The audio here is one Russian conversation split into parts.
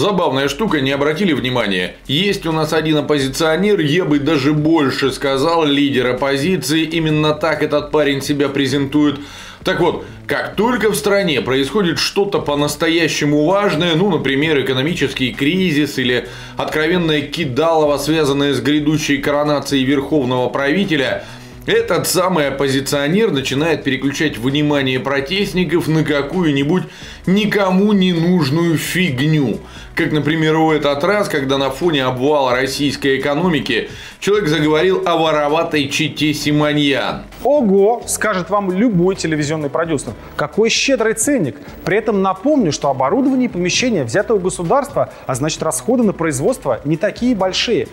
Забавная штука, не обратили внимания? Есть у нас один оппозиционер, я бы даже больше сказал, лидер оппозиции. Именно так этот парень себя презентует. Так вот, как только в стране происходит что-то по-настоящему важное, ну, например, экономический кризис или откровенное кидалово, связанное с грядущей коронацией верховного правителя – этот самый оппозиционер начинает переключать внимание протестников на какую-нибудь никому не нужную фигню. Как, например, в этот раз, когда на фоне обвала российской экономики человек заговорил о вороватой чите Симоньян. Ого, скажет вам любой телевизионный продюсер. Какой щедрый ценник. При этом напомню, что оборудование и помещения взятого государства, а значит расходы на производство не такие большие.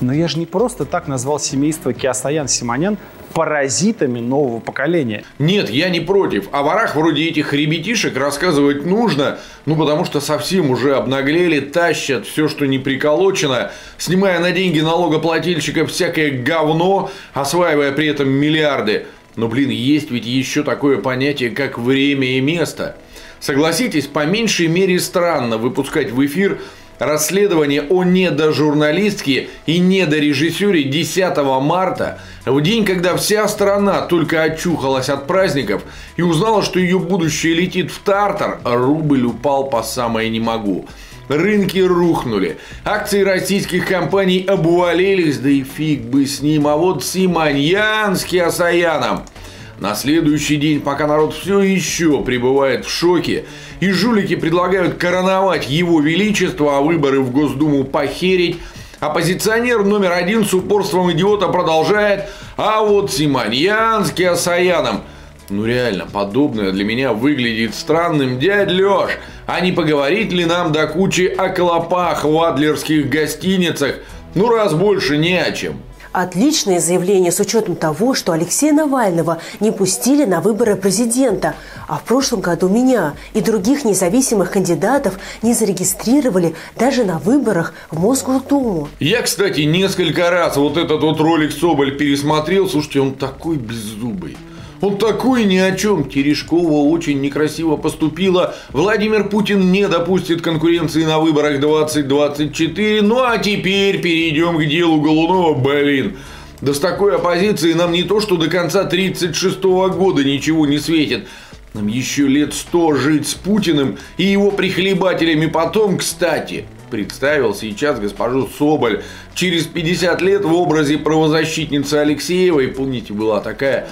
Но я же не просто так назвал семейство Киасаян-Симонян паразитами нового поколения. Нет, я не против. О ворах вроде этих ребятишек рассказывать нужно, ну потому что совсем уже обнаглели, тащат все, что не приколочено, снимая на деньги налогоплательщиков всякое говно, осваивая при этом миллиарды. Но, блин, есть ведь еще такое понятие, как время и место. Согласитесь, по меньшей мере странно выпускать в эфир Расследование о недожурналистке и недорежиссере 10 марта, в день, когда вся страна только очухалась от праздников и узнала, что ее будущее летит в тартар, рубль упал по самое не могу. Рынки рухнули, акции российских компаний обвалились, да и фиг бы с ним, а вот Симоньян с Киасаяном – на следующий день, пока народ все еще пребывает в шоке, и жулики предлагают короновать его величество, а выборы в Госдуму похерить, оппозиционер номер один с упорством идиота продолжает, а вот Симоньян с Киасаяном. Ну реально, подобное для меня выглядит странным. Дядь Леш, а не поговорить ли нам до кучи о клопах в адлерских гостиницах? Ну раз больше не о чем. Отличное заявление с учетом того, что Алексея Навального не пустили на выборы президента, а в прошлом году меня и других независимых кандидатов не зарегистрировали даже на выборах в Мосгордуму. Я, кстати, несколько раз вот этот вот ролик Соболь пересмотрел. Слушайте, он такой беззубый. Он такой ни о чем. Терешкова очень некрасиво поступила. Владимир Путин не допустит конкуренции на выборах 2024. Ну а теперь перейдем к делу Голунова. Блин. Да с такой оппозицией нам не то, что до конца 1936 года ничего не светит. Нам еще лет сто жить с Путиным и его прихлебателями потом, кстати. Представил сейчас госпожу Соболь через 50 лет в образе правозащитницы Алексеевой. Помните, была такая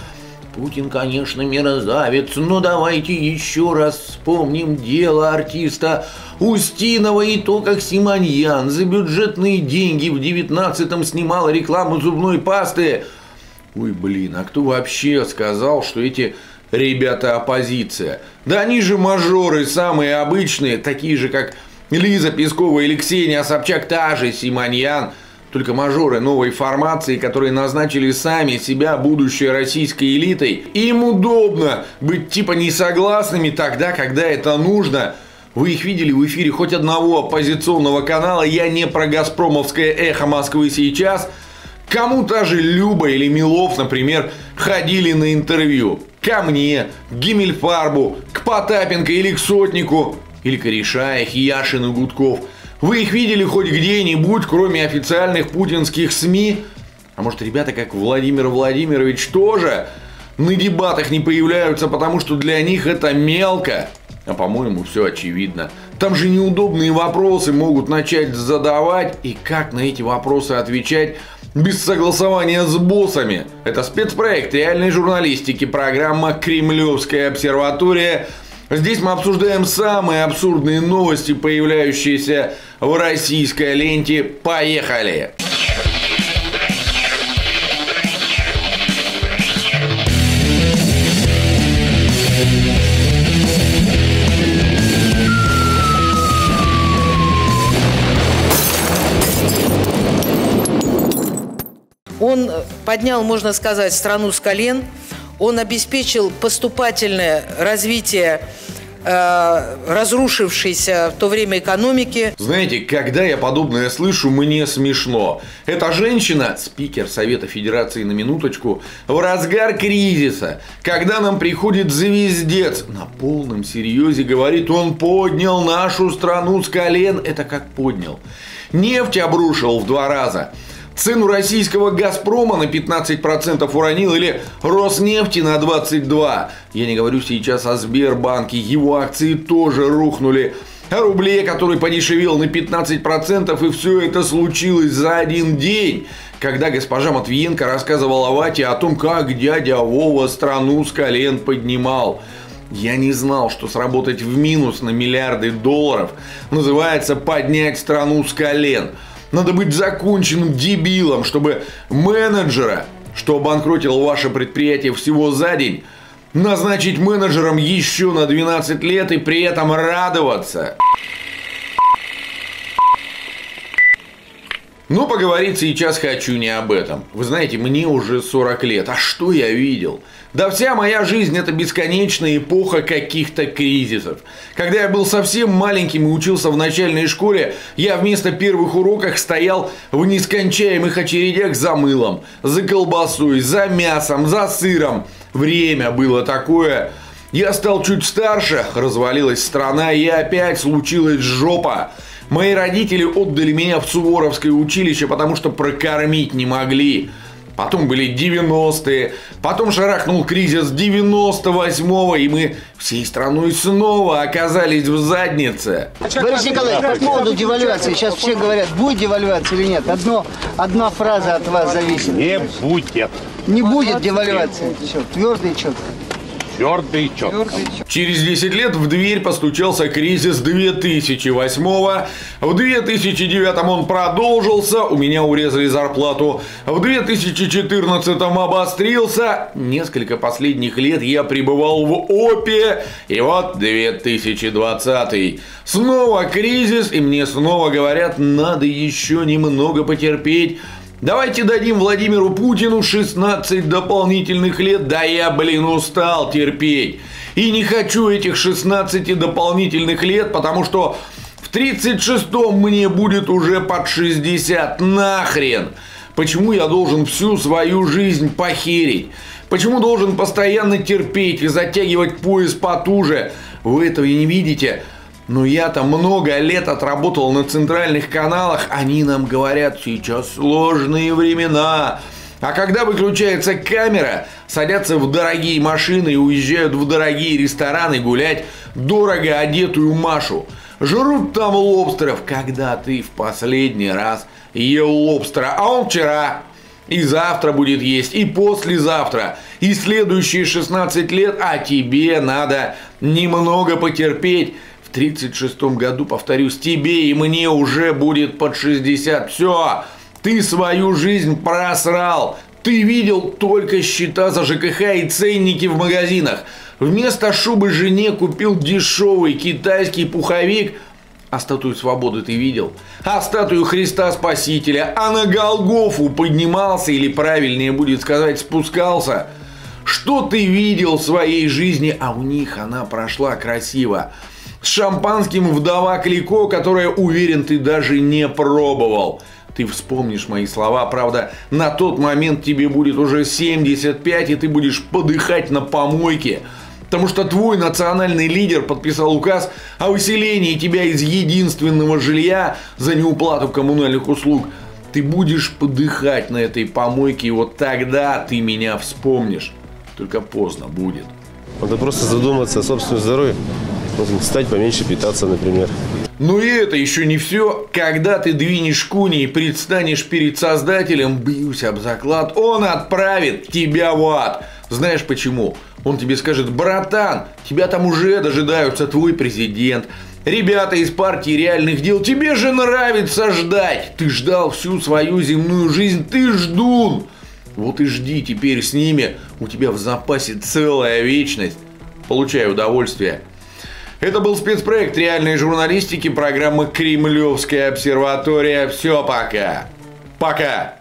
Путин, конечно, мерзавец, но давайте еще раз вспомним дело артиста Устинова и то, как Симоньян за бюджетные деньги в девятнадцатом снимал рекламу зубной пасты. Ой, блин, а кто вообще сказал, что эти ребята оппозиция? Да они же мажоры, самые обычные, такие же, как Лиза Пескова или Ксения Собчак, та же Симоньян – только мажоры новой формации, которые назначили сами себя будущей российской элитой, им удобно быть типа несогласными тогда, когда это нужно. Вы их видели в эфире хоть одного оппозиционного канала, я не про «Газпромовское эхо Москвы сейчас», Кому та же Люба или Милов, например, ходили на интервью? Ко мне, к Гиммельфарбу, к Потапенко или к Сотнику, или к Решаях, Яшин и Гудков – вы их видели хоть где-нибудь, кроме официальных путинских СМИ? А может, ребята, как Владимир Владимирович, тоже на дебатах не появляются, потому что для них это мелко? А по-моему, все очевидно. Там же неудобные вопросы могут начать задавать, и как на эти вопросы отвечать без согласования с боссами. Это спецпроект реальной журналистики, программа «Кремлевская обсерватория». Здесь мы обсуждаем самые абсурдные новости, появляющиеся в российской ленте. Поехали! Он поднял, можно сказать, страну с колен. Он обеспечил поступательное развитие э, разрушившейся в то время экономики. Знаете, когда я подобное слышу, мне смешно. Эта женщина, спикер Совета Федерации на минуточку, в разгар кризиса, когда нам приходит звездец, на полном серьезе говорит, он поднял нашу страну с колен. Это как поднял? Нефть обрушил в два раза. Цену российского «Газпрома» на 15% уронил или Роснефти на 22%. Я не говорю сейчас о Сбербанке, его акции тоже рухнули. О рубле, который подешевел на 15%, и все это случилось за один день. Когда госпожа Матвиенко рассказывала Вате о том, как дядя Вова страну с колен поднимал. Я не знал, что сработать в минус на миллиарды долларов называется поднять страну с колен – надо быть законченным дебилом, чтобы менеджера, что обанкротил ваше предприятие всего за день, назначить менеджером еще на 12 лет и при этом радоваться. Но поговорить сейчас хочу не об этом. Вы знаете, мне уже 40 лет. А что я видел? Да вся моя жизнь это бесконечная эпоха каких-то кризисов. Когда я был совсем маленьким и учился в начальной школе, я вместо первых уроков стоял в нескончаемых очередях за мылом, за колбасой, за мясом, за сыром. Время было такое. Я стал чуть старше, развалилась страна, и опять случилась жопа. Мои родители отдали меня в Суворовское училище, потому что прокормить не могли. Потом были 90-е, потом шарахнул кризис 98-го, и мы всей страной снова оказались в заднице. Борис Николаевич, по поводу девальвации, сейчас все говорят, будет девальвация или нет. Одно, одна фраза от вас зависит. Не будет. Не будет девальвации. Все, твердый и четко. Твердый и четко. Через 10 лет в дверь постучался кризис 2008 -го. В 2009 он продолжился, у меня урезали зарплату. В 2014 обострился. Несколько последних лет я пребывал в ОПе. И вот 2020. Снова кризис, и мне снова говорят, надо еще немного потерпеть. Давайте дадим Владимиру Путину 16 дополнительных лет. Да я, блин, устал терпеть. И не хочу этих 16 дополнительных лет, потому что в 36-м мне будет уже под 60. Нахрен. Почему я должен всю свою жизнь похерить? Почему должен постоянно терпеть и затягивать пояс потуже? Вы этого и не видите? Но я-то много лет отработал на центральных каналах, они нам говорят, сейчас сложные времена. А когда выключается камера, садятся в дорогие машины и уезжают в дорогие рестораны гулять дорого одетую Машу. Жрут там лобстеров, когда ты в последний раз ел лобстера, а он вчера. И завтра будет есть, и послезавтра, и следующие 16 лет, а тебе надо немного потерпеть, в 36 году, повторюсь, тебе и мне уже будет под 60. Все, ты свою жизнь просрал. Ты видел только счета за ЖКХ и ценники в магазинах. Вместо шубы жене купил дешевый китайский пуховик. А статую свободы ты видел? А статую Христа Спасителя? А на Голгофу поднимался или правильнее будет сказать спускался? Что ты видел в своей жизни? А у них она прошла красиво с шампанским вдова Клико, которая, уверен, ты даже не пробовал. Ты вспомнишь мои слова, правда, на тот момент тебе будет уже 75, и ты будешь подыхать на помойке. Потому что твой национальный лидер подписал указ о выселении тебя из единственного жилья за неуплату коммунальных услуг. Ты будешь подыхать на этой помойке, и вот тогда ты меня вспомнишь. Только поздно будет. Надо просто задуматься о собственном здоровье. Можно стать поменьше питаться, например. Ну и это еще не все. Когда ты двинешь куни и предстанешь перед Создателем, бьюсь об заклад, он отправит тебя в ад. Знаешь почему? Он тебе скажет, братан, тебя там уже дожидаются твой президент, Ребята из партии реальных дел, тебе же нравится ждать. Ты ждал всю свою земную жизнь, ты ждун. Вот и жди теперь с ними, у тебя в запасе целая вечность. Получай удовольствие. Это был спецпроект реальной журналистики программы «Кремлевская обсерватория». Все, пока. Пока.